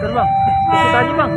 Terbang. Kita tadi bang.